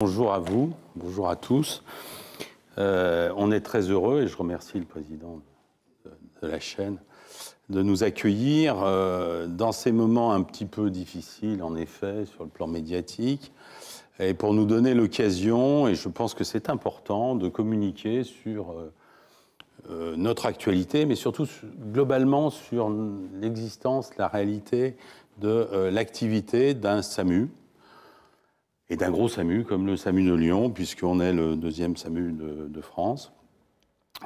Bonjour à vous, bonjour à tous. Euh, on est très heureux et je remercie le président de, la chaîne de nous accueillir euh, dans ces moments un petit peu difficiles, en effet, sur le plan médiatique, et pour nous donner l'occasion, et je pense que c'est important, de communiquer sur euh, notre actualité, mais surtout globalement sur l'existence, la réalité de l'activité d'un SAMU, et d'un gros SAMU comme le SAMU de Lyon, puisqu'on est le deuxième SAMU de, France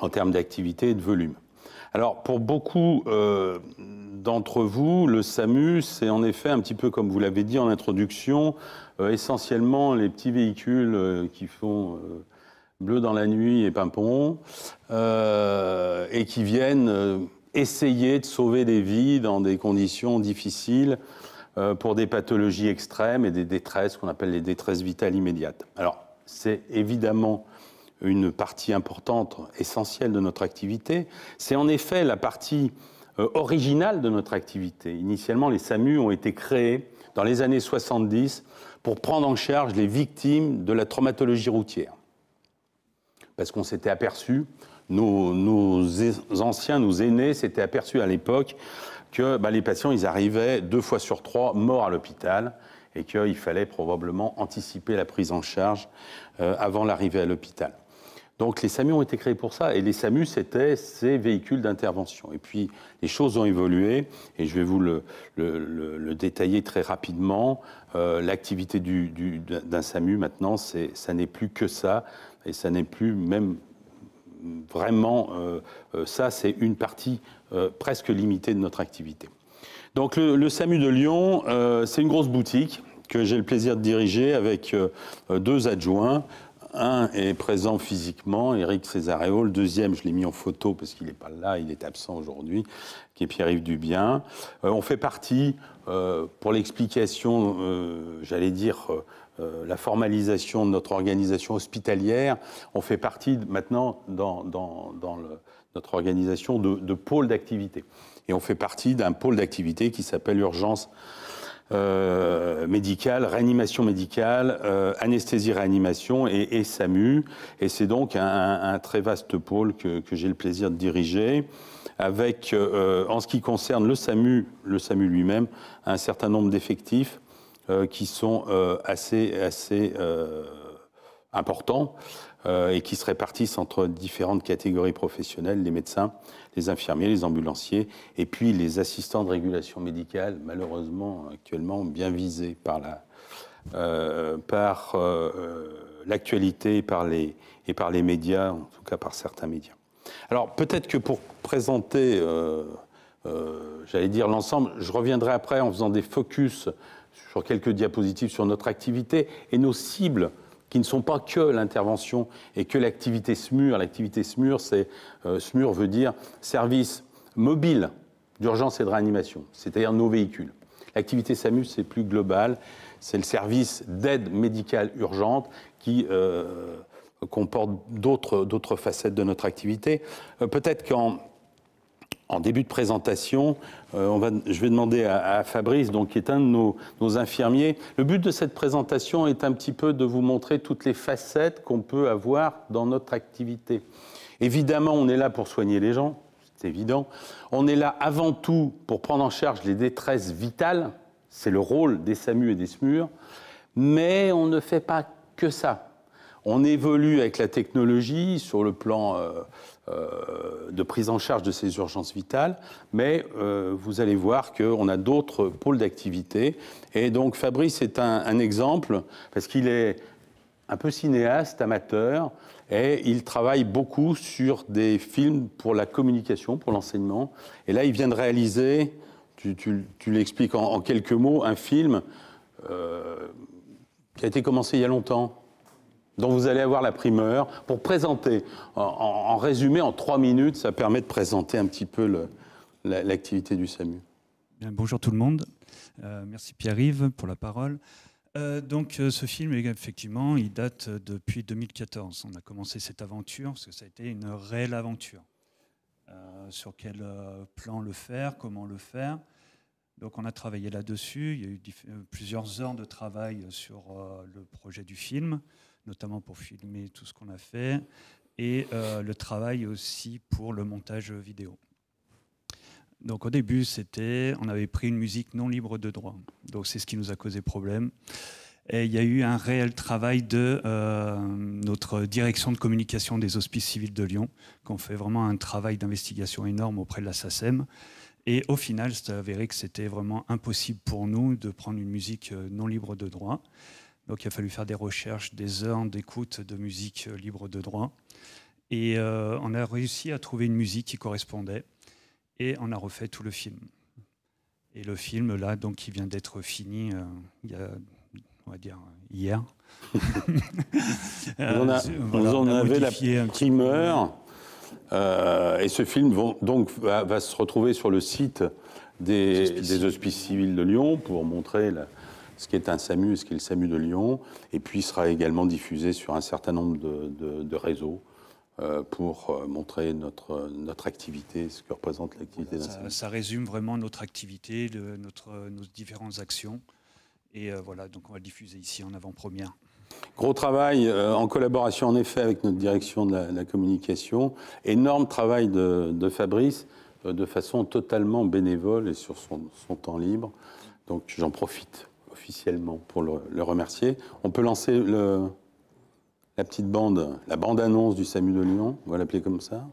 en termes d'activité et de volume. Alors, pour beaucoup euh, d'entre vous, le SAMU, c'est en effet un petit peu comme vous l'avez dit en introduction, euh, essentiellement les petits véhicules euh, qui font bleu dans la nuit et pimpon, et qui viennent essayer de sauver des vies dans des conditions difficiles pour des pathologies extrêmes et des détresses qu'on appelle les détresses vitales immédiates. Alors, c'est évidemment une partie importante, essentielle de notre activité. C'est en effet la partie euh, originale de notre activité. Initialement, les SAMU ont été créés dans les années 70 pour prendre en charge les victimes de la traumatologie routière. Parce qu'on s'était aperçu, nos, nos, anciens, nos aînés s'étaient aperçus à l'époque que bah, les patients, ils arrivaient deux fois sur trois morts à l'hôpital et qu'il fallait probablement anticiper la prise en charge euh, avant l'arrivée à l'hôpital. Donc les SAMU ont été créés pour ça, et les SAMU, c'était ces véhicules d'intervention. Et puis les choses ont évolué, et je vais vous le, détailler très rapidement. Euh, l'activité d'un SAMU, maintenant, ça n'est plus que ça, et ça n'est plus même vraiment euh, ça, c'est une partie euh, presque limitée de notre activité. Donc le, SAMU de Lyon, euh, c'est une grosse boutique que j'ai le plaisir de diriger avec euh, deux adjoints. Un est présent physiquement, Eric Césaréo. Le deuxième, je l'ai mis en photo parce qu'il n'est pas là, il est absent aujourd'hui, qui est Pierre-Yves Dubien. on fait partie, pour l'explication, j'allais dire, la formalisation de notre organisation hospitalière, on fait partie maintenant dans, notre organisation de, pôle d'activité. Et on fait partie d'un pôle d'activité qui s'appelle urgence euh, médicale, réanimation médicale, euh, anesthésie-réanimation et, SAMU. Et c'est donc un, très vaste pôle que, j'ai le plaisir de diriger, avec, euh, en ce qui concerne le SAMU, le SAMU lui-même, un certain nombre d'effectifs qui sont assez, assez importants. Euh, et qui se répartissent entre différentes catégories professionnelles, les médecins, les infirmiers, les ambulanciers, et puis les assistants de régulation médicale, malheureusement actuellement bien visés par la, euh, par euh, l'actualité et par les et par les médias, en tout cas par certains médias. Alors peut-être que pour présenter, j'allais dire l'ensemble, je reviendrai après en faisant des focus sur quelques diapositives sur notre activité et nos cibles qui ne sont pas que l'intervention et que l'activité SMUR. L'activité SMUR, c'est euh, SMUR veut dire service mobile d'urgence et de réanimation, c'est-à-dire nos véhicules. L'activité SAMU, c'est plus global, c'est le service d'aide médicale urgente qui euh, comporte d'autres facettes de notre activité. Euh, peut-être qu'en en début de présentation, euh, je vais demander à, Fabrice, donc, qui est un de nos, infirmiers. Le but de cette présentation est un petit peu de vous montrer toutes les facettes qu'on peut avoir dans notre activité. Évidemment, on est là pour soigner les gens, c'est évident. On est là avant tout pour prendre en charge les détresses vitales. C'est le rôle des SAMU et des SMUR. Mais on ne fait pas que ça. On évolue avec la technologie sur le plan euh, de prise en charge de ces urgences vitales, mais euh, vous allez voir qu'on a d'autres pôles d'activité. Et donc Fabrice est un, exemple, parce qu'il est un peu cinéaste, amateur, et il travaille beaucoup sur des films pour la communication, pour l'enseignement. Et là, il vient de réaliser, tu, l'expliques en, quelques mots, un film euh, qui a été commencé il y a longtemps dont vous allez avoir la primeur pour présenter. En, résumé, en trois minutes, ça permet de présenter un petit peu l'activité du SAMU. bonjour tout le monde. Euh, merci Pierre-Yves pour la parole. Euh, donc euh, ce film, effectivement, il date depuis 2014. On a commencé cette aventure parce que ça a été une réelle aventure. sur quel plan le faire, comment le faire. Donc on a travaillé là-dessus. Il y a eu plusieurs heures de travail sur le projet du film, notamment pour filmer tout ce qu'on a fait, et le travail aussi pour le montage vidéo. Donc au début, c'était, on avait pris une musique non libre de droit. Donc c'est ce qui nous a causé problème. Et il y a eu un réel travail de euh, notre direction de communication des hospices civils de Lyon, qui ont fait vraiment un travail d'investigation énorme auprès de la SACEM. Et au final, c'est avéré que c'était vraiment impossible pour nous de prendre une musique euh, non libre de droit. Donc il a fallu faire des recherches, des heures d'écoute de musique euh, libre de droit. Et on a réussi à trouver une musique qui correspondait et on a refait tout le film. Et le film, là, donc, qui vient d'être fini euh, il y a, on va dire, hier. on, a, on, avait la primeur. Euh, et ce film donc, va, se retrouver sur le site des, hospices civils de Lyon pour montrer ce qui est un SAMU et ce qui est le SAMU de Lyon. Et puis sera également diffusé sur un certain nombre de réseaux. Euh, pour euh, montrer notre, notre activité, ce que représente l'activité d'un ça, ça, résume vraiment notre activité, notre, nos différentes actions. Et euh, voilà, donc on va le diffuser ici en avant-première. Gros travail en collaboration en effet avec notre direction de la, communication. Énorme travail de, Fabrice de façon totalement bénévole et sur son, son temps libre. Donc j'en profite officiellement pour le, remercier. On peut lancer la petite bande, la bande-annonce du SAMU de Lyon, on va l'appeler comme ça.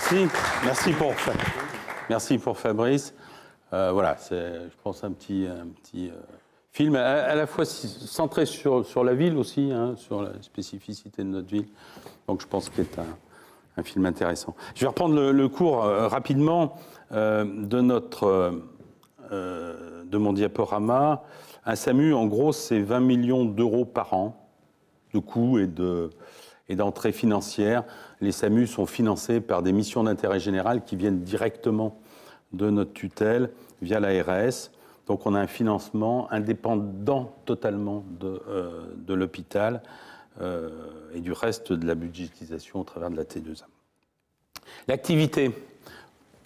Merci, merci pour, Fabrice. Euh, voilà, c'est, je pense, un petit, un petit euh, film à, la fois centré sur, sur la ville aussi, hein, sur la spécificité de notre ville. Donc je pense qu'il est un, un film intéressant. Je vais reprendre le, cours rapidement de notre de mon diaporama. Un SAMU, en gros, c'est 20 millions d'euros par an de coûts et de et d'entrées financières. Les SAMU sont financés par des missions d'intérêt général qui viennent directement de notre tutelle via l'ARS. Donc on a un financement indépendant totalement de, euh, l'hôpital euh, et du reste de la budgétisation au travers de la T2A. L'activité,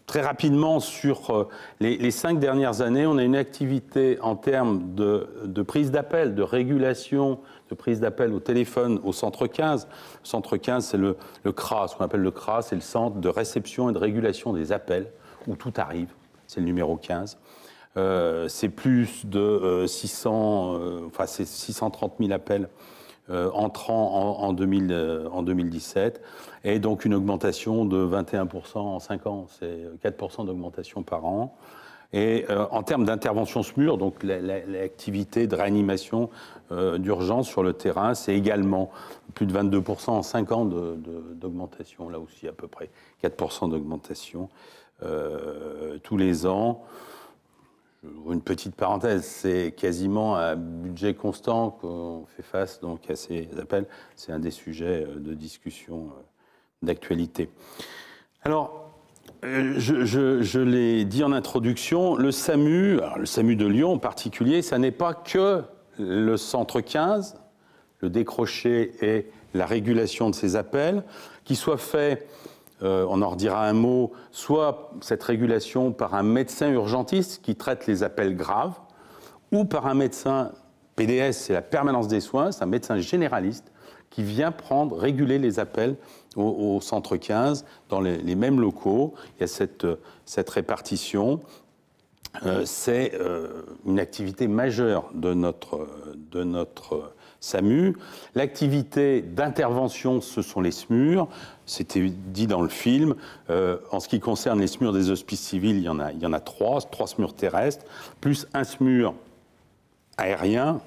très rapidement, sur euh, les, cinq dernières années, on a une activité en termes de, prise d'appel, de régulation, de prise d'appel au téléphone au centre 15. Le centre 15, c'est le, CRA, ce qu'on appelle le CRA, c'est le centre de réception et de régulation des appels, où tout arrive. C'est le numéro 15. Euh, c'est plus de 600, euh, euh, enfin c'est 630 000 appels entrant en, 2000, en 2017 et donc une augmentation de 21% en 5 ans, c'est 4% d'augmentation par an. Et en termes d'intervention SMUR, donc l'activité de réanimation d'urgence sur le terrain, c'est également plus de 22% en 5 ans d'augmentation, là aussi à peu près 4% d'augmentation tous les ans une petite parenthèse, c'est quasiment un budget constant qu'on fait face donc à ces appels. C'est un des sujets euh, de discussion euh, d'actualité. Alors, euh, je, l'ai dit en introduction, le SAMU, le SAMU de Lyon en particulier, ça n'est pas que le centre 15, le décroché et la régulation de ces appels, qui soit fait euh, on en redira un mot, soit cette régulation par un médecin urgentiste qui traite les appels graves, ou par un médecin PDS, c'est la permanence des soins, c'est un médecin généraliste qui vient prendre, réguler les appels au, centre 15 dans les, mêmes locaux. Il y a cette, cette répartition. Euh, c'est euh, une activité majeure de notre, de notre SAMU. L'activité d'intervention, ce sont les SMUR. C'était dit dans le film. Euh, en ce qui concerne les SMUR des hospices civils, il y en a, trois, trois SMUR terrestres, plus un SMUR aérien,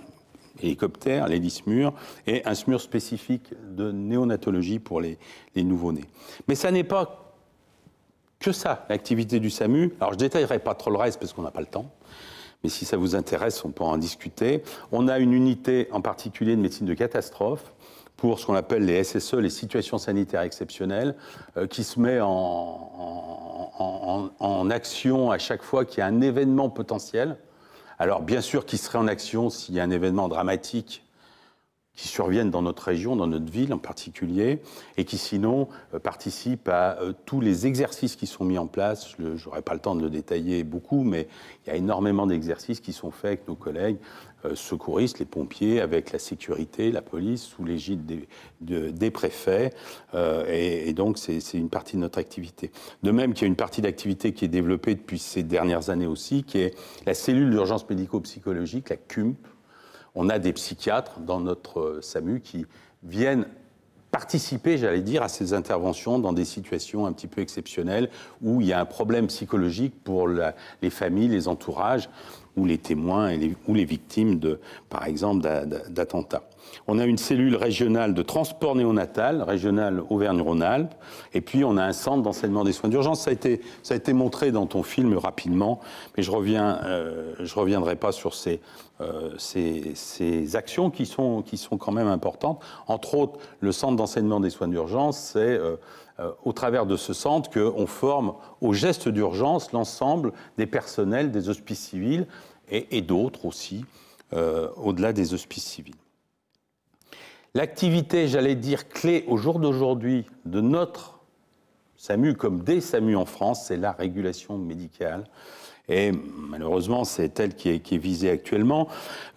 hélicoptère, les SMUR, et un SMUR spécifique de néonatologie pour les, les nouveau-nés. Mais ça n'est pas que ça, l'activité du SAMU. Alors je détaillerai pas trop le reste parce qu'on n'a pas le temps mais si ça vous intéresse, on peut en discuter. On a une unité en particulier de médecine de catastrophe pour ce qu'on appelle les SSE, les situations sanitaires exceptionnelles, euh, qui se met en, en, action à chaque fois qu'il y a un événement potentiel. Alors bien sûr, qui serait en action s'il y a un événement dramatique qui surviennent dans notre région, dans notre ville en particulier, et qui sinon euh, participent à euh, tous les exercices qui sont mis en place. Je n'aurai pas le temps de le détailler beaucoup, mais il y a énormément d'exercices qui sont faits avec nos collègues euh, secouristes, les pompiers, avec la sécurité, la police, sous l'égide des, des, préfets, et, et, donc c'est une partie de notre activité. De même qu'il y a une partie d'activité qui est développée depuis ces dernières années aussi, qui est la cellule d'urgence médico-psychologique, la CUMP, on a des psychiatres dans notre euh, SAMU qui viennent participer, j'allais dire, à ces interventions dans des situations un petit peu exceptionnelles où il y a un problème psychologique pour les familles, les entourages ou les témoins ou les victimes, par exemple, d'attentats. On a une cellule régionale de transport néonatal, régionale Auvergne-Rhône-Alpes, et puis on a un centre d'enseignement des soins d'urgence. Ça, a été, ça a été montré dans ton film rapidement, mais je reviens, euh, je reviendrai pas sur ces, euh, ces, ces, actions qui sont, qui sont quand même importantes. Entre autres, le centre d'enseignement des soins d'urgence, c'est euh, au travers de ce centre qu'on forme aux gestes d'urgence l'ensemble des personnels des hospices civils et, d'autres aussi, au-delà des hospices civils. L'activité, j'allais dire, clé au jour d'aujourd'hui de notre SAMU, comme des SAMU en France, c'est la régulation médicale. Et malheureusement, c'est elle qui est, visée actuellement.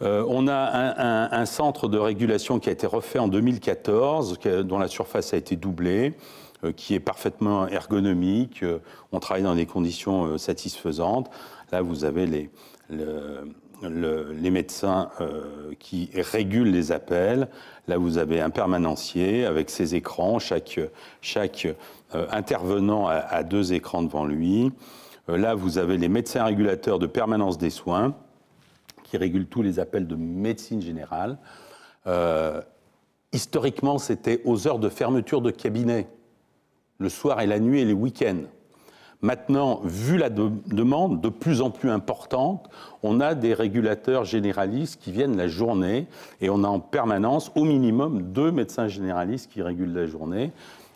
Euh, on a un, centre de régulation qui a été refait en 2014, dont la surface a été doublée. Euh, qui est parfaitement ergonomique. Euh, on travaille dans des conditions satisfaisantes. Là, vous avez les, les médecins qui régulent les appels. Là, vous avez un permanencier avec ses écrans, chaque, chaque intervenant a, deux écrans devant lui. là, vous avez les médecins régulateurs de permanence des soins qui régulent tous les appels de médecine générale. historiquement, c'était aux heures de fermeture de cabinet le soir et la nuit et les week-ends. Maintenant, vu la demande de plus en plus importante, on a des régulateurs généralistes qui viennent la journée et on a en permanence au minimum deux médecins généralistes qui régulent la journée,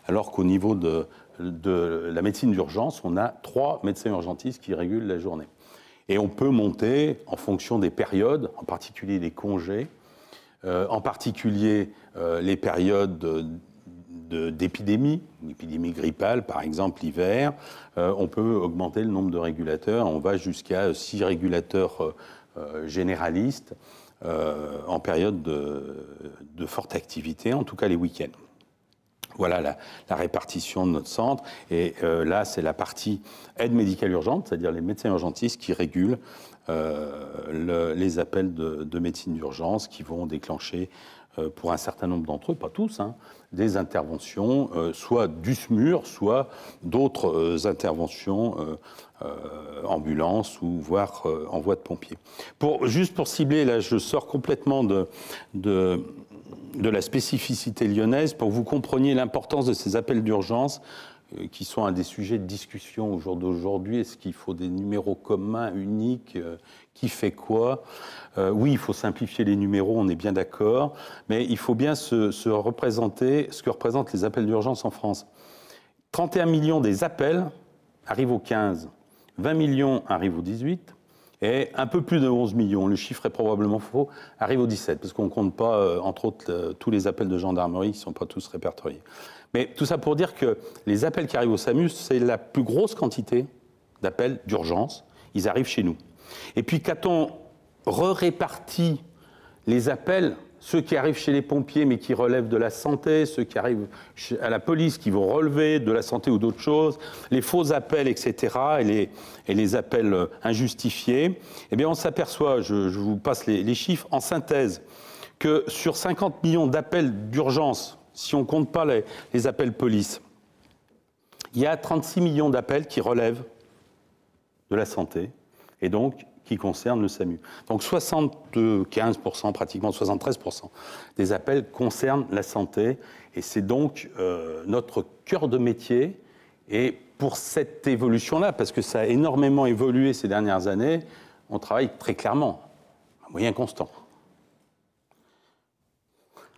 alors qu'au niveau de, la médecine d'urgence, on a trois médecins urgentistes qui régulent la journée. Et on peut monter en fonction des périodes, en particulier les congés, euh, en particulier euh, les périodes d'épidémie, une épidémie grippale par exemple l'hiver, euh, on peut augmenter le nombre de régulateurs. On va jusqu'à six régulateurs euh, euh, généralistes en période de, forte activité, en tout cas les week-ends. Voilà la, répartition de notre centre. Et là, c'est la partie aide médicale urgente, c'est-à-dire les médecins urgentistes qui régulent les appels de médecine d'urgence qui vont déclencher pour un certain nombre d'entre eux, pas tous, hein, des interventions, euh, soit du SMUR, soit d'autres euh, interventions, ambulance ou voire en voie de pompiers. Pour, juste pour cibler, là je sors complètement de, de la spécificité lyonnaise, pour que vous compreniez l'importance de ces appels d'urgence qui sont un des sujets de discussion au jour d'aujourd'hui. Est-ce qu'il faut des numéros communs, uniques Qui fait quoi? Euh, oui, il faut simplifier les numéros, on est bien d'accord, mais il faut bien se, représenter ce que représentent les appels d'urgence en France. 31 millions des appels arrivent au 15, 20 millions arrivent au 18, et un peu plus de 11 millions, le chiffre est probablement faux, arrivent au 17, parce qu'on ne compte pas, euh, entre autres, tous les appels de gendarmerie qui ne sont pas tous répertoriés. Mais tout ça pour dire que les appels qui arrivent au SAMUS, c'est la plus grosse quantité d'appels d'urgence. Ils arrivent chez nous. Et puis, quand re-répartit les appels, ceux qui arrivent chez les pompiers mais qui relèvent de la santé, ceux qui arrivent à la police qui vont relever de la santé ou d'autres choses, les faux appels, etc., et les, et les appels euh, injustifiés, eh bien on s'aperçoit, je, vous passe les, chiffres, en synthèse, que sur 50 millions d'appels d'urgence, si on ne compte pas les, appels police, il y a 36 millions d'appels qui relèvent de la santé, et donc qui concerne le SAMU. Donc 75%, pratiquement 73% des appels concernent la santé et c'est donc euh, notre cœur de métier. Et pour cette évolution-là, parce que ça a énormément évolué ces dernières années, on travaille très clairement, un moyen constant.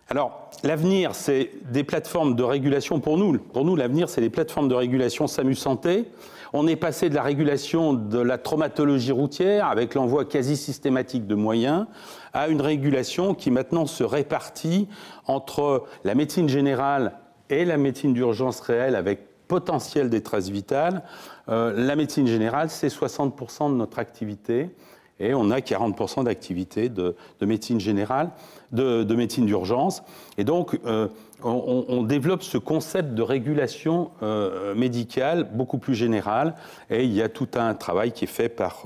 Alors, l'avenir, c'est des plateformes de régulation pour nous. Pour nous, l'avenir, c'est des plateformes de régulation SAMU Santé on est passé de la régulation de la traumatologie routière, avec l'envoi quasi systématique de moyens, à une régulation qui maintenant se répartit entre la médecine générale et la médecine d'urgence réelle avec potentiel détresse vitale. Euh, la médecine générale, c'est 60% de notre activité et on a 40% d'activité de, médecine générale, de, médecine d'urgence. Et donc, euh, on, développe ce concept de régulation euh, médicale beaucoup plus général, et il y a tout un travail qui est fait par,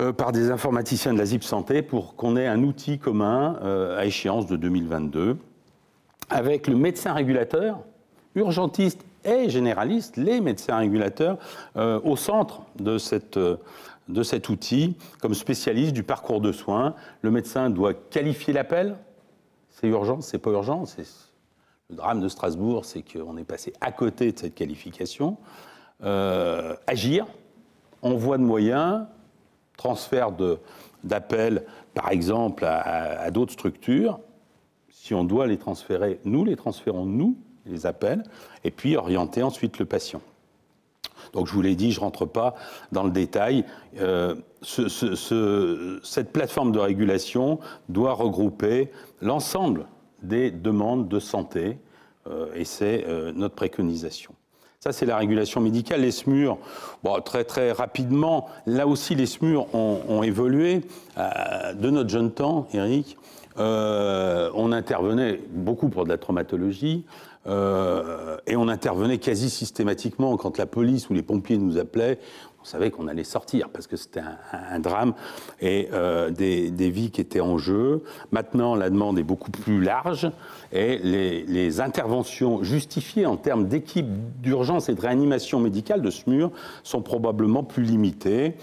euh, par des informaticiens de la ZIP Santé pour qu'on ait un outil commun à échéance de 2022, avec le médecin régulateur, urgentiste et généraliste, les médecins régulateurs, au centre de cette de cet outil comme spécialiste du parcours de soins. Le médecin doit qualifier l'appel. C'est urgent, c'est pas urgent. Le drame de Strasbourg, c'est qu'on est passé à côté de cette qualification. Euh, agir, envoi de moyens, transfert d'appels, par exemple, à, d'autres structures. Si on doit les transférer, nous les transférons, nous, les appels, et puis orienter ensuite le patient. Donc je vous l'ai dit, je ne rentre pas dans le détail. Euh, cette plateforme de régulation doit regrouper l'ensemble des demandes de santé, euh, et c'est euh, notre préconisation. Ça, c'est la régulation médicale. Les SMUR, très très rapidement, là aussi, les SMUR ont, évolué. de notre jeune temps, Eric, on intervenait beaucoup pour de la traumatologie. Euh, et on intervenait quasi systématiquement quand la police ou les pompiers nous appelaient. On savait qu'on allait sortir parce que c'était un, drame et euh, des, vies qui étaient en jeu. Maintenant, la demande est beaucoup plus large et les, interventions justifiées en termes d'équipe d'urgence et de réanimation médicale de SMUR sont probablement plus limitées.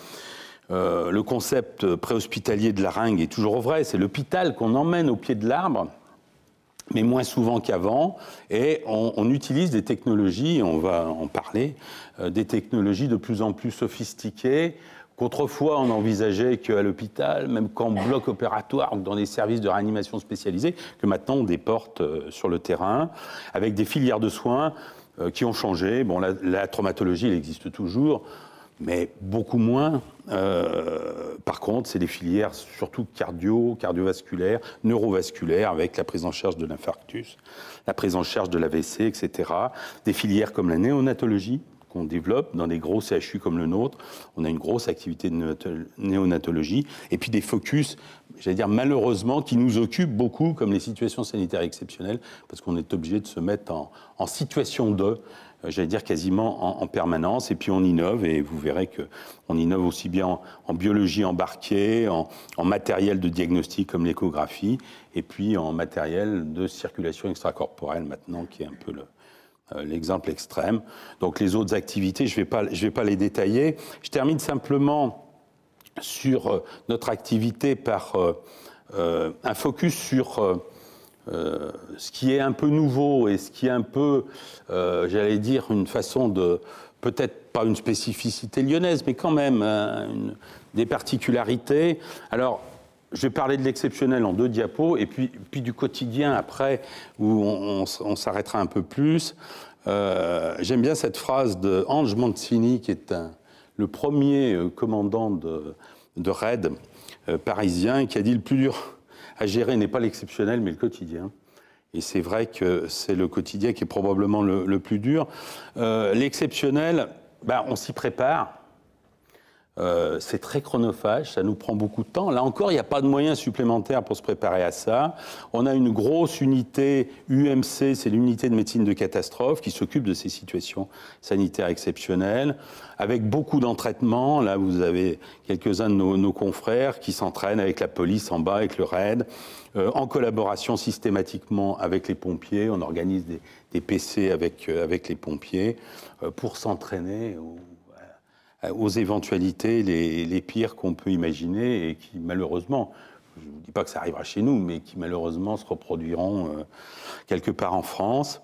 Euh, le concept préhospitalier de la ringue est toujours vrai. C'est l'hôpital qu'on emmène au pied de l'arbre mais moins souvent qu'avant. Et on, utilise des technologies, on va en parler, euh, des technologies de plus en plus sophistiquées. Qu'autrefois on envisageait qu'à l'hôpital, même qu'en bloc opératoire, dans des services de réanimation spécialisés, que maintenant on déporte euh, sur le terrain, avec des filières de soins euh, qui ont changé. Bon, la, la traumatologie, elle existe toujours mais beaucoup moins. Euh, par contre, c'est des filières surtout cardio, cardiovasculaires, neurovasculaires, avec la prise en charge de l'infarctus, la prise en charge de l'AVC, etc. Des filières comme la néonatologie, qu'on développe dans des gros CHU comme le nôtre. On a une grosse activité de néonatologie. Et puis des focus, j'allais dire malheureusement, qui nous occupent beaucoup, comme les situations sanitaires exceptionnelles, parce qu'on est obligé de se mettre en, en situation de j'allais dire quasiment en, permanence. Et puis on innove, et vous verrez qu'on innove aussi bien en, biologie embarquée, en, matériel de diagnostic comme l'échographie, et puis en matériel de circulation extracorporelle maintenant, qui est un peu euh, l'exemple extrême. Donc les autres activités, je ne vais, pas, vais pas les détailler. Je termine simplement sur euh, notre activité par un focus sur euh, ce qui est un peu nouveau et ce qui est un peu, euh, j'allais dire, une façon de, peut-être pas une spécificité lyonnaise, mais quand même hein, des particularités. Alors, je vais parler de l'exceptionnel en deux diapos, et puis, du quotidien après, où on, s'arrêtera un peu plus. Euh, j'aime bien cette phrase de Ange Mancini, qui est le premier commandant de, de parisien, qui a dit le plus dur à gérer n'est pas l'exceptionnel, mais le quotidien. Et c'est vrai que c'est le quotidien qui est probablement le, plus dur. Euh, l'exceptionnel, ben, on s'y prépare. Euh, c'est très chronophage, ça nous prend beaucoup de temps. Là encore, il n'y a pas de moyens supplémentaires pour se préparer à ça. On a une grosse unité UMC, c'est l'unité de médecine de catastrophe, qui s'occupe de ces situations sanitaires exceptionnelles, avec beaucoup d'entraînements. Là, vous avez quelques-uns de nos, confrères qui s'entraînent avec la police en bas, avec le RAID, euh, en collaboration systématiquement avec les pompiers. On organise des, PC avec, euh, avec les pompiers pour s'entraîner aux éventualités les, pires qu'on peut imaginer et qui malheureusement, je ne dis pas que ça arrivera chez nous, mais qui malheureusement se reproduiront euh, quelque part en France.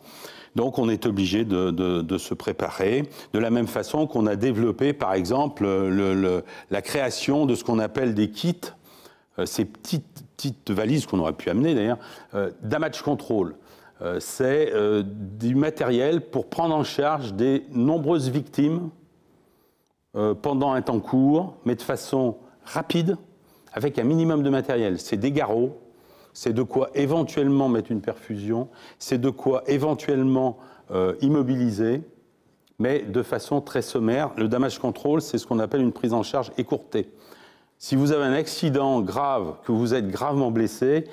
Donc on est obligé de, se préparer, de la même façon qu'on a développé par exemple la création de ce qu'on appelle des kits, euh, ces petites, petites valises qu'on aurait pu amener d'ailleurs, damage control. C'est du matériel pour prendre en charge des nombreuses victimes euh, pendant un temps court, mais de façon rapide, avec un minimum de matériel. C'est des garrots, c'est de quoi éventuellement mettre une perfusion, c'est de quoi éventuellement euh, immobiliser, mais de façon très sommaire. Le damage control, c'est ce qu'on appelle une prise en charge écourtée. Si vous avez un accident grave, que vous êtes gravement blessé,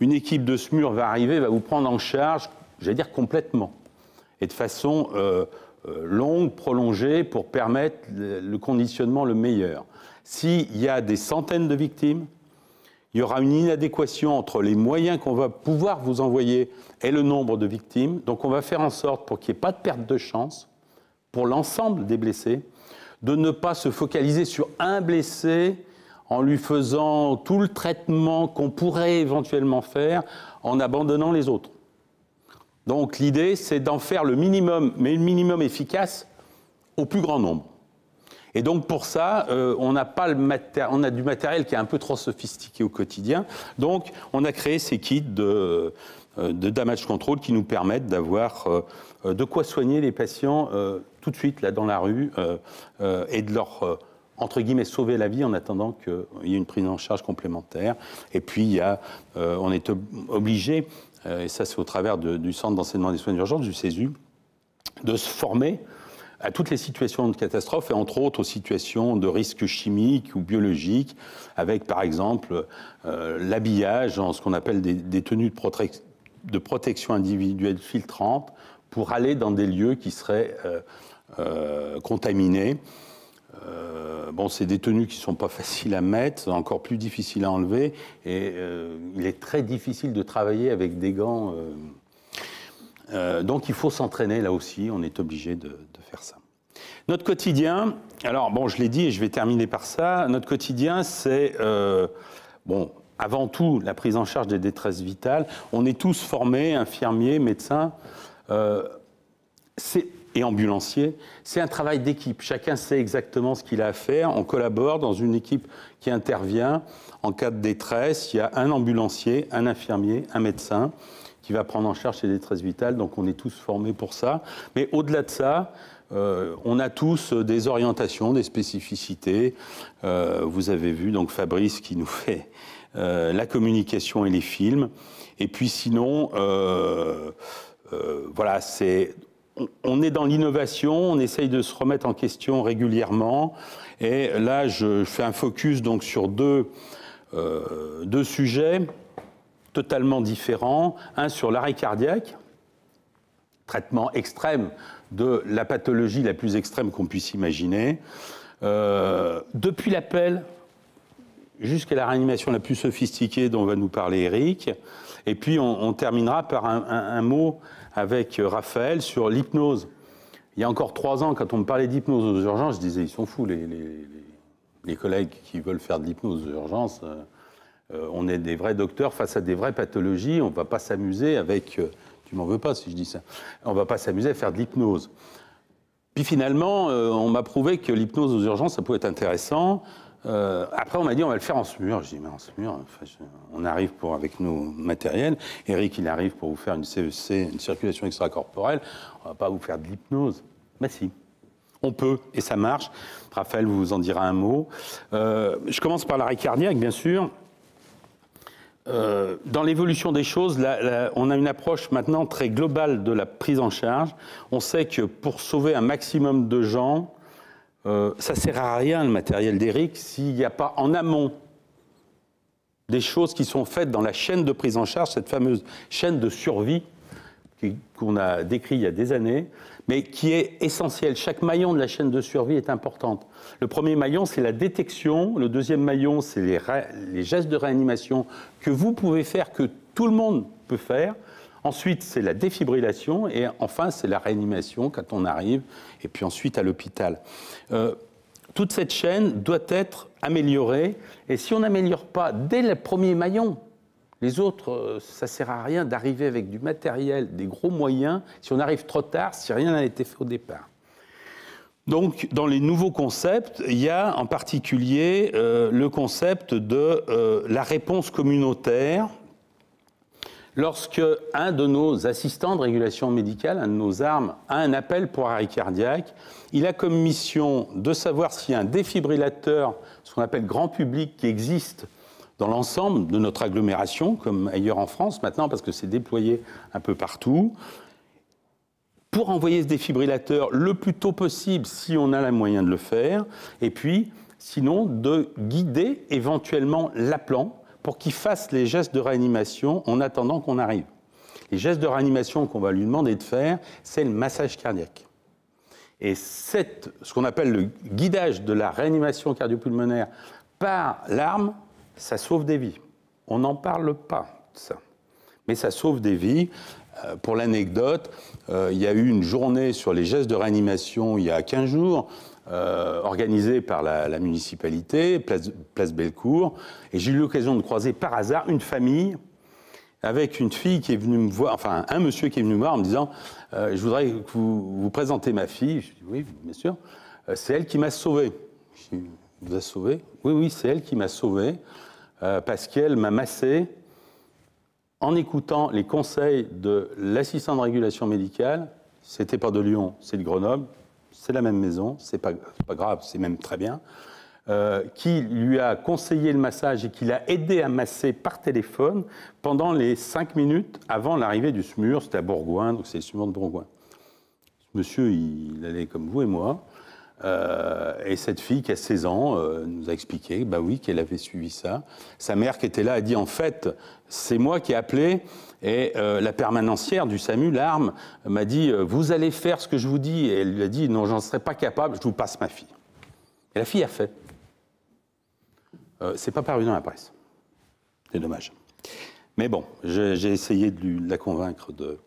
une équipe de SMUR va arriver, va vous prendre en charge, j'allais dire complètement, et de façon euh, longue, prolongée, pour permettre le conditionnement le meilleur. S'il y a des centaines de victimes, il y aura une inadéquation entre les moyens qu'on va pouvoir vous envoyer et le nombre de victimes. Donc on va faire en sorte, pour qu'il n'y ait pas de perte de chance, pour l'ensemble des blessés, de ne pas se focaliser sur un blessé en lui faisant tout le traitement qu'on pourrait éventuellement faire en abandonnant les autres. Donc l'idée, c'est d'en faire le minimum, mais le minimum efficace au plus grand nombre. Et donc pour ça, euh, on, a pas du matériel qui est un peu trop sophistiqué au quotidien. Donc on a créé ces kits de, euh, damage control qui nous permettent d'avoir euh, de quoi soigner les patients tout de suite là dans la rue et de leur entre guillemets sauver la vie en attendant qu'il y ait une prise en charge complémentaire. Et puis il y a, on est obligé et ça c'est au travers du Centre d'enseignement des soins d'urgence, du CESU, de se former à toutes les situations de catastrophe et entre autres aux situations de risques chimiques ou biologiques, avec par exemple euh, l'habillage en ce qu'on appelle des, tenues de, protection individuelle filtrantes pour aller dans des lieux qui seraient euh, contaminés. Euh, bon, c'est des tenues qui ne sont pas faciles à mettre, encore plus difficiles à enlever, et euh, il est très difficile de travailler avec des gants. Euh, donc il faut s'entraîner là aussi, on est obligé de, faire ça. Notre quotidien, alors bon, je l'ai dit et je vais terminer par ça, notre quotidien c'est, bon, avant tout la prise en charge des détresses vitales. On est tous formés, infirmiers, médecins euh, et ambulanciers. C'est un travail d'équipe. Chacun sait exactement ce qu'il a à faire. On collabore dans une équipe qui intervient. En cas de détresse, il y a un ambulancier, un infirmier, un médecin qui va prendre en charge ces détresses vitales. Donc on est tous formés pour ça. Mais au-delà de ça, euh, on a tous des orientations, des spécificités. Euh, vous avez vu donc Fabrice qui nous fait euh, la communication et les films. Et puis sinon, voilà, c'est on est dans l'innovation, on essaye de se remettre en question régulièrement. Et là, je fais un focus donc sur deux, deux sujets totalement différents. Un sur l'arrêt cardiaque, traitement extrême de la pathologie la plus extrême qu'on puisse imaginer. Euh, depuis l'appel jusqu'à la réanimation la plus sophistiquée dont va nous parler Eric. Et puis on, terminera par un, mot avec Raphaël sur l'hypnose. Il y a encore trois ans, quand on me parlait d'hypnose aux urgences, je disais ils sont fous les, les, collègues qui veulent faire de l'hypnose aux urgences. Euh, euh, on est des vrais docteurs face à des vraies pathologies. On ne va pas s'amuser avec tu m'en veux pas si je dis ça. On va pas s'amuser à faire de l'hypnose. Puis finalement, euh, on m'a prouvé que l'hypnose aux urgences, ça pouvait être intéressant. Euh, après, on m'a dit on va le faire en SMUR. Je dis mais en SMUR, on arrive pour avec nos matériels. Eric, il arrive pour vous faire une CEC, une circulation extracorporelle. On va pas vous faire de l'hypnose. Mais si, on peut et ça marche. Raphaël vous en dira un mot. Euh, je commence par l'arrêt cardiaque, bien sûr. Euh, dans l'évolution des choses, on a une approche maintenant très globale de la prise en charge. On sait que pour sauver un maximum de gens, euh, ça ne sert à rien le matériel d'Eric s'il n'y a pas en amont des choses qui sont faites dans la chaîne de prise en charge, cette fameuse chaîne de survie qu'on a décrit il y a des années, mais qui est essentielle. Chaque maillon de la chaîne de survie est importante. Le premier maillon, c'est la détection. Le deuxième maillon, c'est les, gestes de réanimation que vous pouvez faire, que tout le monde peut faire. Ensuite, c'est la défibrillation. Et enfin, c'est la réanimation quand on arrive. Et puis ensuite, à l'hôpital. Euh, toute cette chaîne doit être améliorée. Et si on n'améliore pas dès le premier maillon, les autres, euh, ça ne sert à rien d'arriver avec du matériel, des gros moyens, si on arrive trop tard, si rien n'a été fait au départ. Donc, dans les nouveaux concepts, il y a en particulier euh, le concept de la réponse communautaire. Lorsque un de nos assistants de régulation médicale, un de nos armes, a un appel pour arrêt cardiaque, il a comme mission de savoir a un défibrillateur, ce qu'on appelle grand public, qui existe dans l'ensemble de notre agglomération, comme ailleurs en France maintenant, parce que c'est déployé un peu partout, pour envoyer ce défibrillateur le plus tôt possible si on a les moyens de le faire, et puis sinon de guider éventuellement l'appelant pour qu'il fasse les gestes de réanimation en attendant qu'on arrive. Les gestes de réanimation qu'on va lui demander de faire, c'est le massage cardiaque. Et ce qu'on appelle le guidage de la réanimation cardiopulmonaire par l'arme, ça sauve des vies. On n'en parle pas, ça. Mais ça sauve des vies. Euh, pour l'anecdote, euh, il y a eu une journée sur les gestes de réanimation il y a 15 jours, euh, organisée par la, municipalité, place, place, Bellecour, et j'ai eu l'occasion de croiser par hasard une famille avec une fille qui est venue me voir, enfin un monsieur qui est venu me voir en me disant Je voudrais que vous vous présentez ma fille. Je dis Oui, bien sûr. c'est elle qui m'a sauvé. Je dis, vous a sauvé? Oui, oui, c'est elle qui m'a sauvé. Euh, parce qu'elle m'a massé en écoutant les conseils de l'assistant de régulation médicale. C'était pas de Lyon, c'est de Grenoble, c'est la même maison, c'est pas, grave, c'est même très bien. Euh, qui lui a conseillé le massage et qui l'a aidé à masser par téléphone pendant les cinq minutes avant l'arrivée du SMUR. C'était à Bourgoin, donc c'est le SMUR de Bourgoin. Monsieur, il allait comme vous et moi. Euh, et cette fille qui a 16 ans euh, nous a expliqué, bah oui, qu'elle avait suivi ça. Sa mère qui était là a dit en fait, c'est moi qui ai appelé et euh, la permanencière du SAMU, l'arme, m'a dit vous allez faire ce que je vous dis. Et elle lui a dit non, j'en serais pas capable, je vous passe ma fille. Et la fille a fait. c'est pas paru dans la presse. C'est dommage. Mais bon, j'ai essayé de, la convaincre de,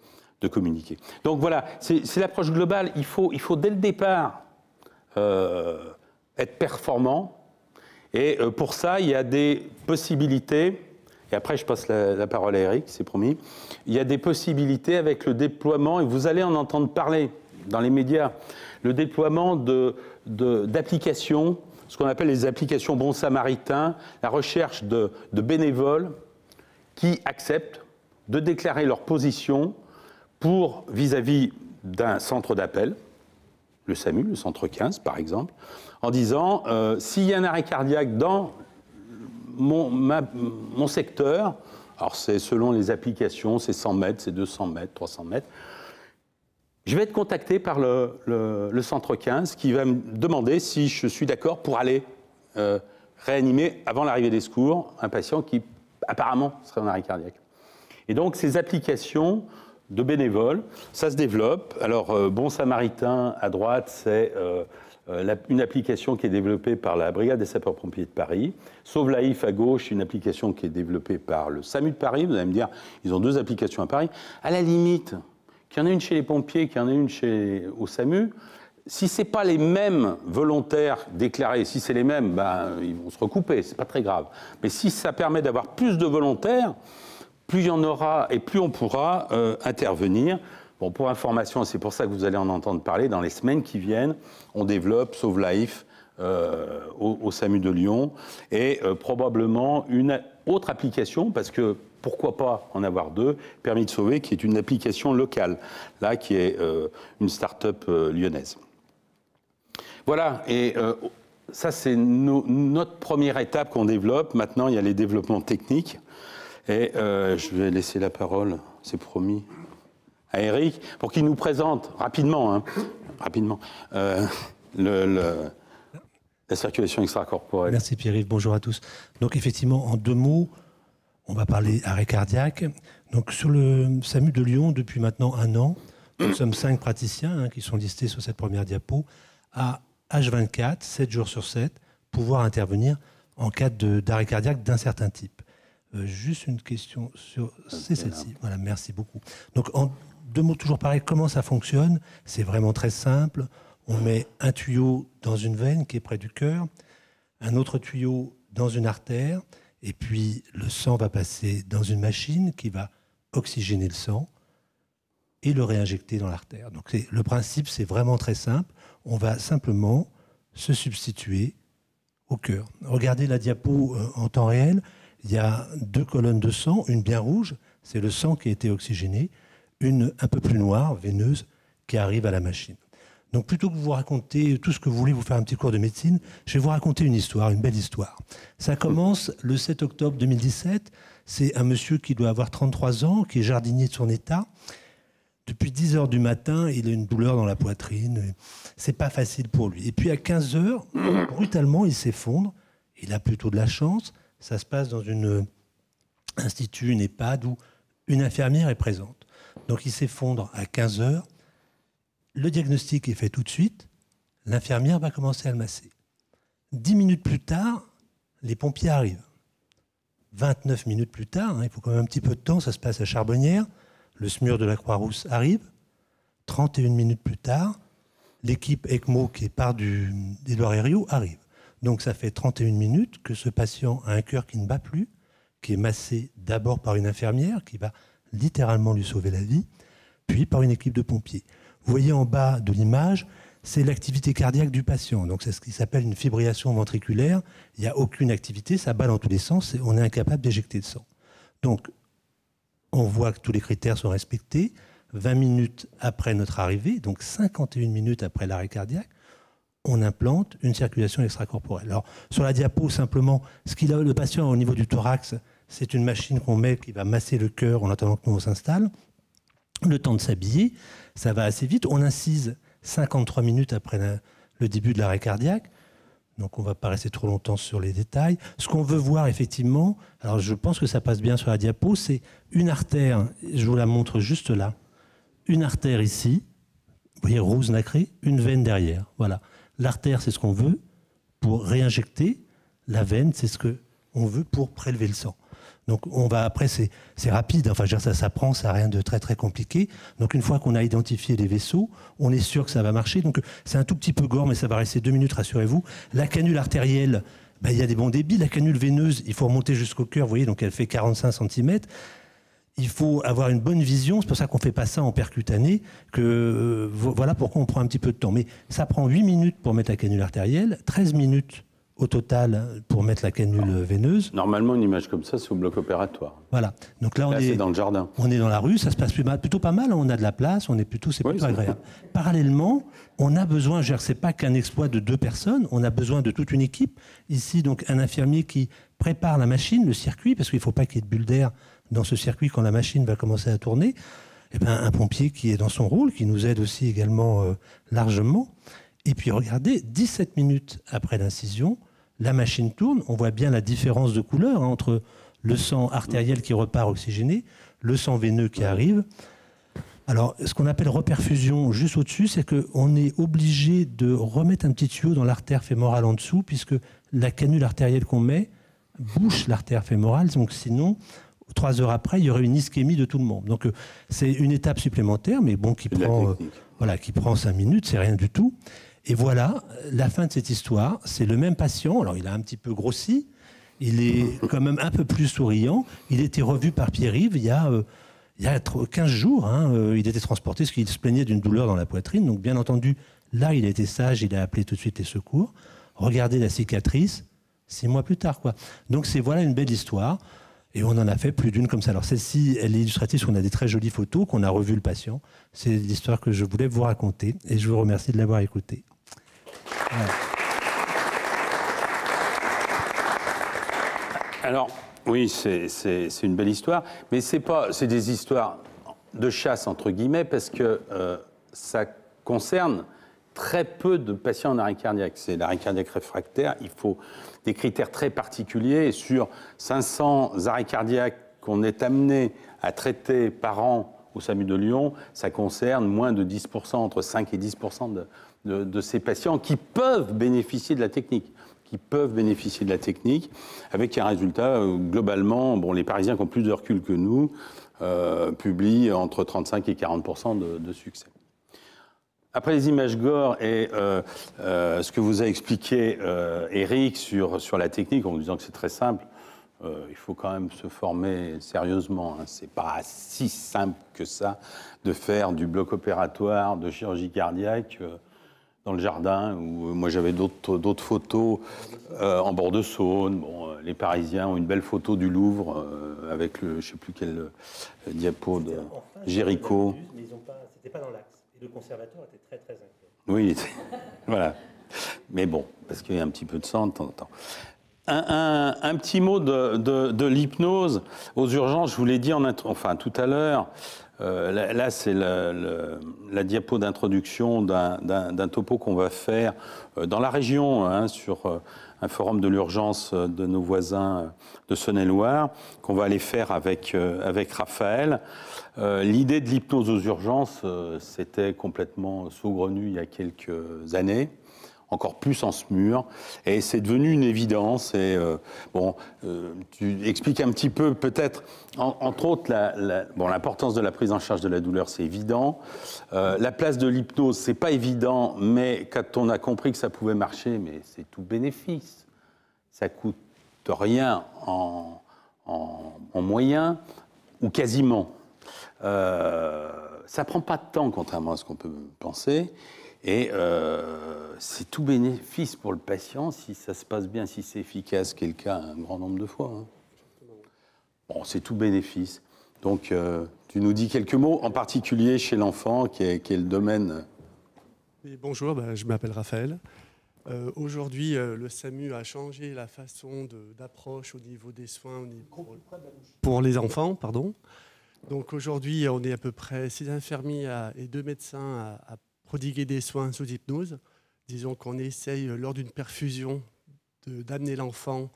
de communiquer. Donc voilà, c'est l'approche globale. Il faut, il faut dès le départ être performant. Et euh, pour ça, il y a des possibilités et après je passe la, parole à Eric, c'est promis. Il y a des possibilités avec le déploiement, et vous allez en entendre parler dans les médias, le déploiement d'applications, de, ce qu'on appelle les applications bons samaritains, la recherche de, de bénévoles qui acceptent de déclarer leur position pour vis-à-vis d'un centre d'appel, le SAMU, le centre 15 par exemple, en disant euh, s'il y a un arrêt cardiaque dans mon, secteur, alors c'est selon les applications, c'est 100 mètres, c'est 200 mètres, 300 mètres, je vais être contacté par le, le, centre 15 qui va me demander si je suis d'accord pour aller euh, réanimer avant l'arrivée des secours un patient qui apparemment serait en arrêt cardiaque. Et donc ces applications de bénévoles, ça se développe. Alors euh, Bon Samaritain à droite, c'est euh, euh, une application qui est développée par la Brigade des sapeurs-pompiers de Paris. Sauve Laïf à gauche, une application qui est développée par le SAMU de Paris. Vous allez me dire, ils ont deux applications à Paris. À la limite, qu'il y en ait une chez les pompiers, qu'il y en ait une chez, au SAMU, si ce n'est pas les mêmes volontaires déclarés, si c'est les mêmes, ben, ils vont se recouper, c'est pas très grave. Mais si ça permet d'avoir plus de volontaires, plus il y en aura et plus on pourra euh, intervenir. Bon, pour information, c'est pour ça que vous allez en entendre parler, dans les semaines qui viennent, on développe Sauve Life euh, au, SAMU de Lyon et euh, probablement une autre application, parce que pourquoi pas en avoir deux, Permis de sauver, qui est une application locale, là, qui est une start-up lyonnaise. Voilà, et ça, c'est notre première étape qu'on développe. Maintenant, il y a les développements techniques. Et euh, je vais laisser la parole, c'est promis, à Eric, pour qu'il nous présente rapidement, hein, rapidement euh, le, la circulation extracorporelle. Merci Pierre-Yves, bonjour à tous. Donc effectivement, en deux mots, on va parler arrêt cardiaque. Donc sur le SAMU de Lyon, depuis maintenant un an, nous sommes cinq praticiens hein, qui sont listés sur cette première diapo, à H24, 7 jours sur 7, pouvoir intervenir en cas d'arrêt cardiaque d'un certain type. Euh, juste une question sur. C'est celle-ci. Voilà, merci beaucoup. Donc, en deux mots toujours pareil, comment ça fonctionne? C'est vraiment très simple. On met un tuyau dans une veine qui est près du cœur, un autre tuyau dans une artère, et puis le sang va passer dans une machine qui va oxygéner le sang et le réinjecter dans l'artère. Donc le principe, c'est vraiment très simple. On va simplement se substituer au cœur. Regardez la diapo euh, en temps réel il y a deux colonnes de sang, une bien rouge, c'est le sang qui a été oxygéné, une un peu plus noire, veineuse, qui arrive à la machine. Donc plutôt que vous raconter tout ce que vous voulez, vous faire un petit cours de médecine, je vais vous raconter une histoire, une belle histoire. Ça commence le 7 octobre 2017. C'est un monsieur qui doit avoir 33 ans, qui est jardinier de son état. Depuis 10 heures du matin, il a une douleur dans la poitrine. C'est pas facile pour lui. Et puis à 15 heures, brutalement, il s'effondre. Il a plutôt de la chance. Ça se passe dans un institut, une EHPAD, où une infirmière est présente. Donc il s'effondre à 15 heures. Le diagnostic est fait tout de suite. L'infirmière va commencer à le masser. Dix minutes plus tard, les pompiers arrivent. 29 minutes plus tard, hein, il faut quand même un petit peu de temps, ça se passe à Charbonnière, le SMUR de la Croix-Rousse arrive. 31 minutes plus tard, l'équipe ECMO qui part d'Edouard Herriot arrive. Donc ça fait 31 minutes que ce patient a un cœur qui ne bat plus, qui est massé d'abord par une infirmière qui va littéralement lui sauver la vie, puis par une équipe de pompiers. Vous voyez en bas de l'image, c'est l'activité cardiaque du patient. Donc c'est ce qui s'appelle une fibrillation ventriculaire. Il n'y a aucune activité, ça bat dans tous les sens et on est incapable d'éjecter le sang. Donc on voit que tous les critères sont respectés. 20 minutes après notre arrivée, donc 51 minutes après l'arrêt cardiaque, on implante une circulation extracorporelle. Alors, sur la diapo, simplement, ce qu'il a le patient au niveau du thorax, c'est une machine qu'on met qui va masser le cœur en attendant que nous on s'installe. Le temps de s'habiller, ça va assez vite. On incise 53 minutes après le début de l'arrêt cardiaque. Donc on ne va pas rester trop longtemps sur les détails. Ce qu'on veut voir effectivement, alors je pense que ça passe bien sur la diapo, c'est une artère, je vous la montre juste là, une artère ici, vous voyez rose nacrée, une veine derrière. Voilà. L'artère, c'est ce qu'on veut pour réinjecter. La veine, c'est ce qu'on veut pour prélever le sang. Donc on va après, c'est rapide, enfin ça s'apprend, ça n'a rien de très très compliqué. Donc une fois qu'on a identifié les vaisseaux, on est sûr que ça va marcher. Donc c'est un tout petit peu gore, mais ça va rester deux minutes, rassurez-vous. La canule artérielle, bah, il y a des bons débits. La canule veineuse, il faut remonter jusqu'au cœur, vous voyez, donc elle fait 45 cm. Il faut avoir une bonne vision, c'est pour ça qu'on ne fait pas ça en percutané, que euh, voilà pourquoi on prend un petit peu de temps. Mais ça prend 8 minutes pour mettre la canule artérielle, 13 minutes au total pour mettre la canule veineuse. Normalement, une image comme ça, c'est au bloc opératoire. Voilà. Donc là, on est, dans le jardin. On est dans la rue, ça se passe plutôt pas mal. On a de la place, on est plutôt, c'est plutôt agréable. Parallèlement, on a besoin, je sais pas qu'un exploit de deux personnes, on a besoin de toute une équipe. Ici, donc, un infirmier qui prépare la machine, le circuit, parce qu'il ne faut pas qu'il y ait de bulle d'air dans ce circuit quand la machine va commencer à tourner. Eh ben, un pompier qui est dans son rôle, qui nous aide aussi également euh, largement. Et puis regardez, 17 minutes après l'incision, la machine tourne. On voit bien la différence de couleur hein, entre le sang artériel qui repart oxygéné, le sang veineux qui arrive. Alors, ce qu'on appelle reperfusion juste au-dessus, c'est qu'on est obligé de remettre un petit tuyau dans l'artère fémorale en dessous, puisque la canule artérielle qu'on met bouche l'artère fémorale. Donc, sinon, trois heures après, il y aurait une ischémie de tout le monde. Donc, euh, c'est une étape supplémentaire, mais bon, qui prend, euh, voilà, qui prend cinq minutes, c'est rien du tout. Et voilà, la fin de cette histoire, c'est le même patient. Alors, il a un petit peu grossi, il est quand même un peu plus souriant. Il a été revu par Pierre-Yves il y a, euh, il y a 15 jours. Hein, il était transporté parce qu'il se plaignait d'une douleur dans la poitrine. Donc, bien entendu, là, il a été sage, il a appelé tout de suite les secours. Regardez la cicatrice, six mois plus tard. Quoi. Donc, c'est voilà une belle histoire. Et on en a fait plus d'une comme ça. Alors celle-ci, elle est illustrative parce qu'on a des très jolies photos, qu'on a revu le patient. C'est l'histoire que je voulais vous raconter et je vous remercie de l'avoir écoutée. Alors, oui, c'est une belle histoire, mais c'est pas, des histoires de chasse entre guillemets parce que euh, ça concerne très peu de patients en arrêt cardiaque. C'est l'arrêt cardiaque réfractaire. Il faut des critères très particuliers. Sur 500 arrêts cardiaques qu'on est amené à traiter par an au SAMU de Lyon, ça concerne moins de 10%, entre 5 et 10% de, de, ces patients qui peuvent bénéficier de la technique qui peuvent bénéficier de la technique, avec un résultat euh, globalement, bon, les Parisiens qui ont plus de recul que nous euh, publient entre 35 et 40% de, succès. Après les images gore et euh, ce que vous a expliqué Eric sur, sur la technique, en vous disant que c'est très simple, il faut quand même se former sérieusement. Hein. C'est pas si simple que ça de faire du bloc opératoire, de chirurgie cardiaque dans le jardin, où euh, moi j'avais d'autres photos euh, en bord de Saône. Bon, euh, les Parisiens ont une belle photo du Louvre avec le, je ne sais plus quel diapo de Géricault. Mais c'était pas dans l'axe. Et le conservateur était très très inquiet. Oui, voilà. Mais bon, parce qu'il y a un petit peu de sang de temps en temps. Un, petit mot de, l'hypnose aux urgences, je vous l'ai dit en enfin, tout à l'heure. Euh, là, c'est la, diapo d'introduction d'un topo qu'on va faire euh, dans la région, hein, sur euh, un forum de l'urgence de nos voisins de Saône-et-Loire, qu'on va aller faire avec Raphaël. L'idée de l'hypnose aux urgences, c'était complètement saugrenu il y a quelques années encore plus en ce mur. Et c'est devenu une évidence. Et euh, bon, euh, tu expliques un petit peu, peut-être, entre autres, l'importance de la prise en charge de la douleur, c'est évident. Euh, la place de l'hypnose, c'est pas évident, mais quand on a compris que ça pouvait marcher, mais c'est tout bénéfice. Ça coûte rien en, en, en moyens, ou quasiment. Ça prend pas de temps, contrairement à ce qu'on peut penser. Et euh, c'est tout bénéfice pour le patient si ça se passe bien, si c'est efficace, quelqu'un un grand nombre de fois. Hein. Bon, c'est tout bénéfice. Donc, euh, tu nous dis quelques mots, en particulier chez l'enfant, qui est, le domaine. bonjour, bah, je m'appelle Raphaël. Euh, aujourd'hui, le SAMU a changé la façon d'approche au niveau des soins pour, les enfants. pardon. Donc aujourd'hui, on est à peu près six infirmiers et deux médecins à, à prodiguer des soins sous hypnose. Disons qu'on essaye, euh, lors d'une perfusion, d'amener l'enfant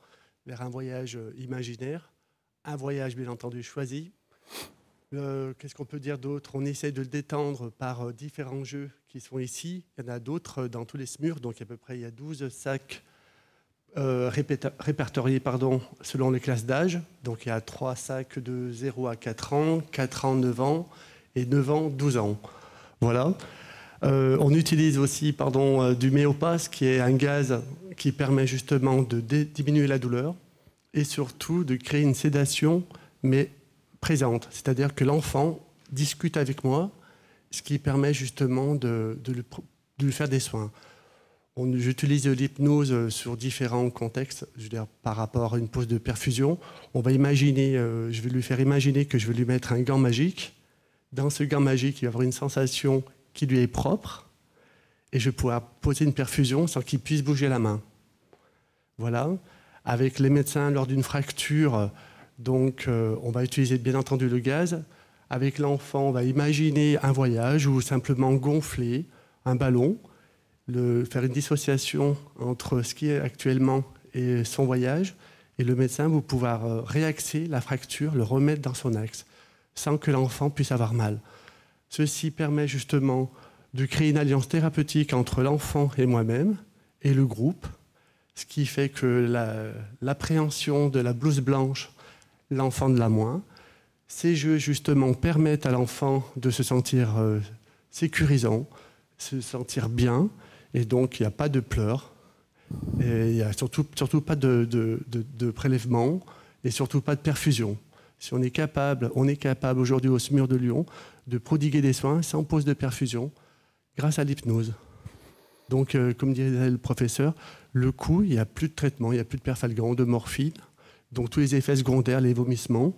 vers un voyage euh, imaginaire, un voyage bien entendu choisi. Euh, qu'est-ce qu'on peut dire d'autre? On essaye de le détendre par différents jeux qui sont ici. Il y en a d'autres dans tous les SMUR, donc à peu près il y a 12 sacs répertoriés pardon, selon les classes d'âge. Donc il y a 3 sacs de 0 à 4 ans, 4 ans, 9 ans, et 9 ans, 12 ans. Voilà. Euh, on utilise aussi pardon, euh, du méopas, qui est un gaz qui permet justement de diminuer la douleur et surtout de créer une sédation, mais présente. C'est-à-dire que l'enfant discute avec moi, ce qui permet justement de, lui, faire des soins. J'utilise l'hypnose sur différents contextes, je veux dire, par rapport à une pose de perfusion. On va imaginer, euh, je vais lui faire imaginer que je vais lui mettre un gant magique. Dans ce gant magique, il va avoir une sensation qui lui est propre et je pourrais poser une perfusion sans qu'il puisse bouger la main. Voilà. Avec les médecins, lors d'une fracture, donc euh, on va utiliser bien entendu le gaz. Avec l'enfant, on va imaginer un voyage ou simplement gonfler un ballon, le, faire une dissociation entre ce qui est actuellement et son voyage. Et le médecin va pouvoir euh, réaxer la fracture, le remettre dans son axe, sans que l'enfant puisse avoir mal. Ceci permet justement de créer une alliance thérapeutique entre l'enfant et moi-même et le groupe, ce qui fait que l'appréhension de la blouse blanche, l'enfant ne l'a moins. Ces jeux, justement, permettent à l'enfant de se sentir euh, sécurisant, se sentir bien, et donc il n'y a pas de pleurs, et il n'y a surtout, surtout pas de, de, prélèvement, et surtout pas de perfusion. Si on est capable, on est capable aujourd'hui au SMUR de Lyon de prodiguer des soins sans pose de perfusion grâce à l'hypnose. Donc, euh, comme disait le professeur, le coup, il n'y a plus de traitement, il n'y a plus de perfalgan, de morphine, donc tous les effets secondaires, les vomissements.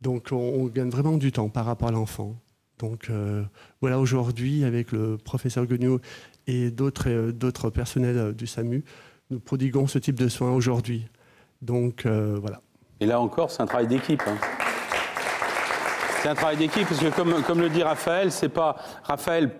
Donc, on, gagne vraiment du temps par rapport à l'enfant. Donc, euh, voilà, aujourd'hui, avec le professeur Guignot et d'autres euh, personnels du SAMU, nous prodiguons ce type de soins aujourd'hui. Donc, voilà. Et là encore, c'est un travail d'équipe. Hein. C'est un travail d'équipe parce que, comme, comme le dit Raphaël, c'est pas Raphaël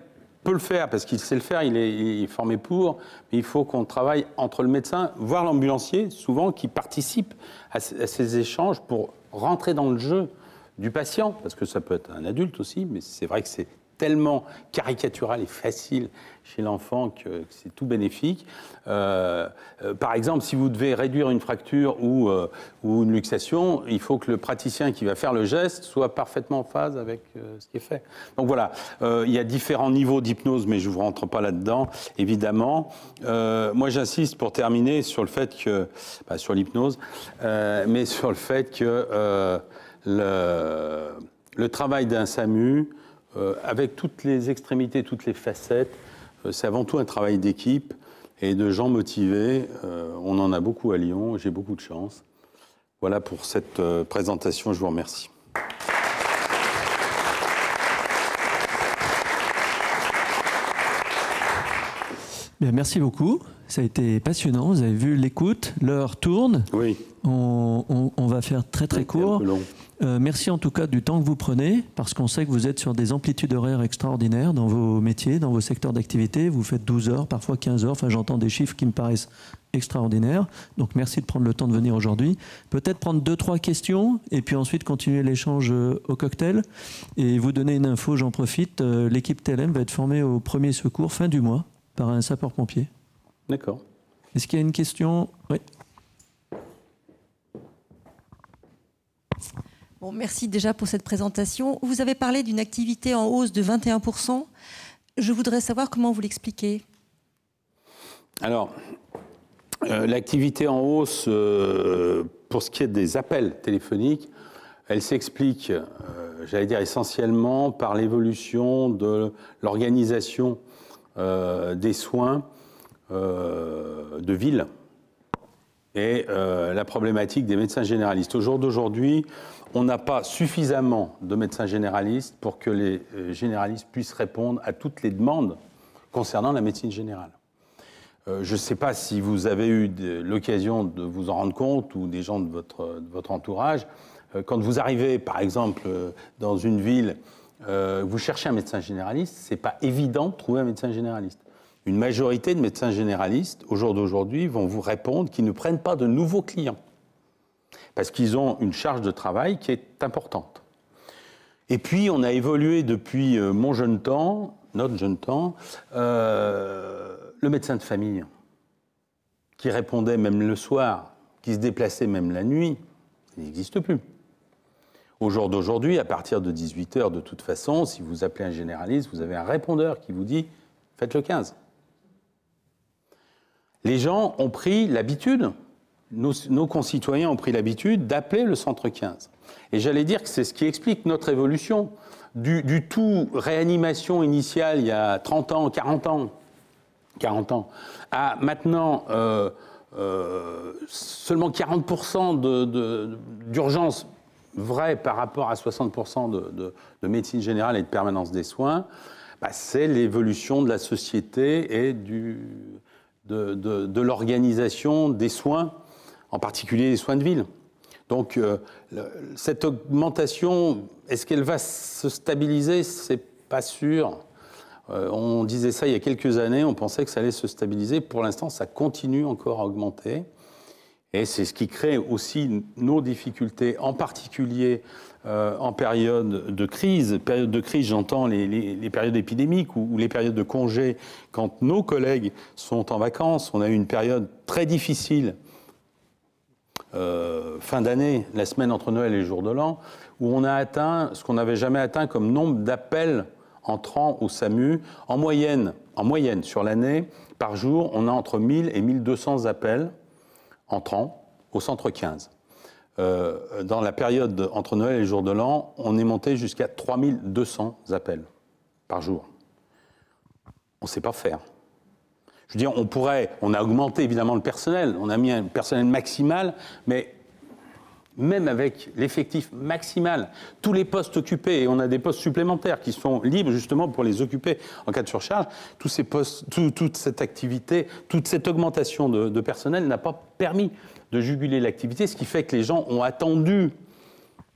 peut le faire parce qu'il sait le faire, il est, formé pour, mais il faut qu'on travaille entre le médecin, voire l'ambulancier, souvent qui participe à, ces échanges pour rentrer dans le jeu du patient, parce que ça peut être un adulte aussi, mais c'est vrai que c'est tellement caricatural et facile chez l'enfant que, c'est tout bénéfique. Euh, euh, par exemple, si vous devez réduire une fracture ou, euh, ou, une luxation, il faut que le praticien qui va faire le geste soit parfaitement en phase avec ce qui est fait. Donc voilà, il y a différents niveaux d'hypnose, mais je ne vous rentre pas là-dedans, évidemment. moi, j'insiste pour terminer sur le fait que, pas sur l'hypnose, mais sur le fait que le travail d'un SAMU, euh, avec toutes les extrémités, toutes les facettes. Euh, c'est avant tout un travail d'équipe et de gens motivés. Euh, on en a beaucoup à Lyon, j'ai beaucoup de chance. Voilà pour cette présentation, je vous remercie. Bien, merci beaucoup. Ça a été passionnant. Vous avez vu l'écoute. L'heure tourne. Oui. On, on, va faire très très court. Euh, merci en tout cas du temps que vous prenez, parce qu'on sait que vous êtes sur des amplitudes horaires extraordinaires dans vos métiers, dans vos secteurs d'activité. Vous faites 12 heures, parfois 15 heures. Enfin, j'entends des chiffres qui me paraissent extraordinaires. Donc, merci de prendre le temps de venir aujourd'hui. Peut-être prendre deux, trois questions, et puis ensuite continuer l'échange euh, au cocktail. Et vous donner une info, j'en profite. Euh, l'équipe TLM va être formée au premier secours fin du mois par un sapeur-pompier. D'accord. Est-ce qu'il y a une question? Oui. Bon, merci déjà pour cette présentation. Vous avez parlé d'une activité en hausse de 21%. Je voudrais savoir comment vous l'expliquez. Alors, euh, l'activité en hausse, euh, pour ce qui est des appels téléphoniques, elle s'explique, euh, j'allais dire essentiellement, par l'évolution de l'organisation des soins de ville et la problématique des médecins généralistes. Au jour d'aujourd'hui, on n'a pas suffisamment de médecins généralistes pour que les euh, généralistes puissent répondre à toutes les demandes concernant la médecine générale. Euh, je ne sais pas si vous avez eu l'occasion de vous en rendre compte ou des gens de votre, entourage. Euh, quand vous arrivez, par exemple, dans une ville, vous cherchez un médecin généraliste, ce n'est pas évident de trouver un médecin généraliste. Une majorité de médecins généralistes, au jour d'aujourd'hui, vont vous répondre qu'ils ne prennent pas de nouveaux clients parce qu'ils ont une charge de travail qui est importante. Et puis, on a évolué depuis euh, mon jeune temps, notre jeune temps, euh, le médecin de famille, qui répondait même le soir, qui se déplaçait même la nuit, n'existe plus. Au jour d'aujourd'hui, à partir de 18h, de toute façon, si vous appelez un généraliste, vous avez un répondeur qui vous dit faites le 15. Les gens ont pris l'habitude, nos, concitoyens ont pris l'habitude d'appeler le centre 15. Et j'allais dire que c'est ce qui explique notre évolution. Du, tout réanimation initiale il y a 30 ans, 40 ans, 40 ans, à maintenant euh, euh, seulement 40% d'urgence vraie par rapport à 60% de, médecine générale et de permanence des soins, bah, c'est l'évolution de la société et de, l'organisation des soins, en particulier les soins de ville. Donc euh, cette augmentation, est-ce qu'elle va se stabiliser? C'est pas sûr. Euh, on disait ça il y a quelques années, on pensait que ça allait se stabiliser. Pour l'instant, ça continue encore à augmenter. Et c'est ce qui crée aussi nos difficultés, en particulier euh, en période de crise. Période de crise, j'entends les, périodes épidémiques ou, les périodes de congés. Quand nos collègues sont en vacances, on a eu une période très difficile, euh, fin d'année, la semaine entre Noël et le jour de l'an, où on a atteint ce qu'on n'avait jamais atteint comme nombre d'appels entrant au SAMU. En moyenne, en moyenne sur l'année, par jour, on a entre 1000 et 1200 appels entrant au centre 15. Euh, dans la période entre Noël et le jour de l'an, on est monté jusqu'à 3200 appels par jour. On ne sait pas faire. Je veux dire, on pourrait, on a augmenté évidemment le personnel, on a mis un personnel maximal, mais même avec l'effectif maximal, tous les postes occupés, et on a des postes supplémentaires qui sont libres justement pour les occuper en cas de surcharge, tous ces postes, toute cette activité, toute cette augmentation de, personnel n'a pas permis de juguler l'activité, ce qui fait que les gens ont attendu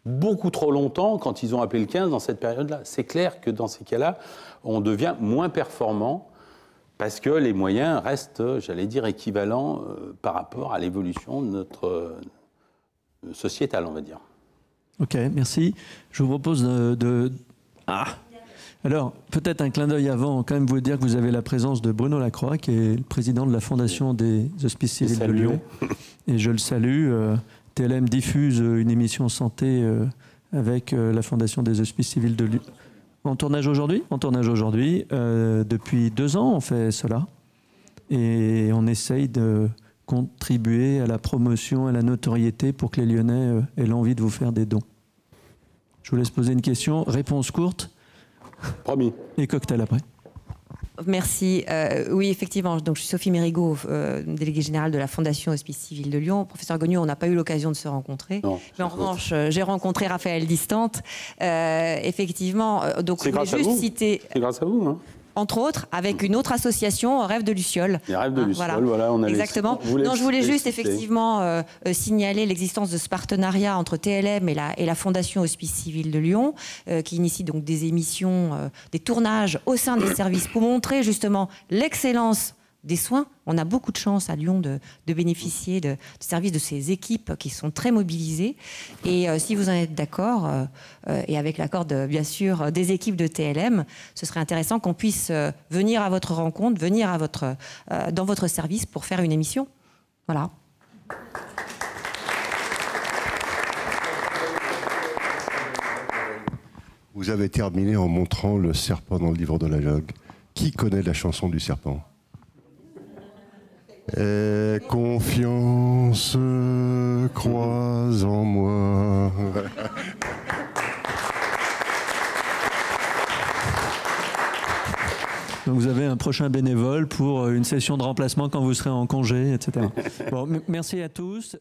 beaucoup trop longtemps quand ils ont appelé le 15 dans cette période-là. C'est clair que dans ces cas-là, on devient moins performant parce que les moyens restent, j'allais dire, équivalents euh, par rapport à l'évolution de notre, sociétale, on va dire. Ok, merci. Je vous propose de... Ah alors, peut-être un clin d'œil avant, quand même vous dire que vous avez la présence de Bruno Lacroix, qui est le président de la Fondation des Hospices Civils de Lyon. Et je le salue. Euh, TLM diffuse une émission santé euh, avec euh, la Fondation des Hospices Civils de Lyon. En tournage aujourd'hui? En tournage aujourd'hui. depuis deux ans, on fait cela. Et on essaye de contribuer à la promotion, à la notoriété pour que les Lyonnais euh, aient l'envie de vous faire des dons Je vous laisse poser une question. Réponse courte. Promis. Et cocktail après. Merci. Euh, oui, effectivement. Donc, je suis Sophie Mérigot, euh, déléguée générale de la Fondation Hospice Civil de Lyon. Professeur Gognou, on n'a pas eu l'occasion de se rencontrer. Mais en revanche, j'ai rencontré Raphaël Distante. effectivement, donc je voulais juste citer. C'est grâce à vous. Hein entre autres, avec une autre association, Rêve de Luciole. Les Rêves de hein, Luciole, voilà. on a Exactement. non, je voulais juste effectivement euh, euh, signaler l'existence de ce partenariat entre TLM et la, et la Fondation Hospice Civil de Lyon, euh, qui initie donc des émissions, des tournages au sein des services pour montrer justement l'excellence des soins. On a beaucoup de chance à Lyon de, bénéficier de, services de ces équipes qui sont très mobilisées. Et euh, si vous en êtes d'accord, euh, euh, et avec l'accord bien sûr des équipes de TLM, ce serait intéressant qu'on puisse venir à votre rencontre, venir à votre, dans votre service pour faire une émission. Voilà. Vous avez terminé en montrant le serpent dans le livre de la Jogue. Qui connaît la chanson du serpent? Et confiance, croise en moi. Donc vous avez un prochain bénévole pour une session de remplacement quand vous serez en congé, etc. Bon, merci à tous.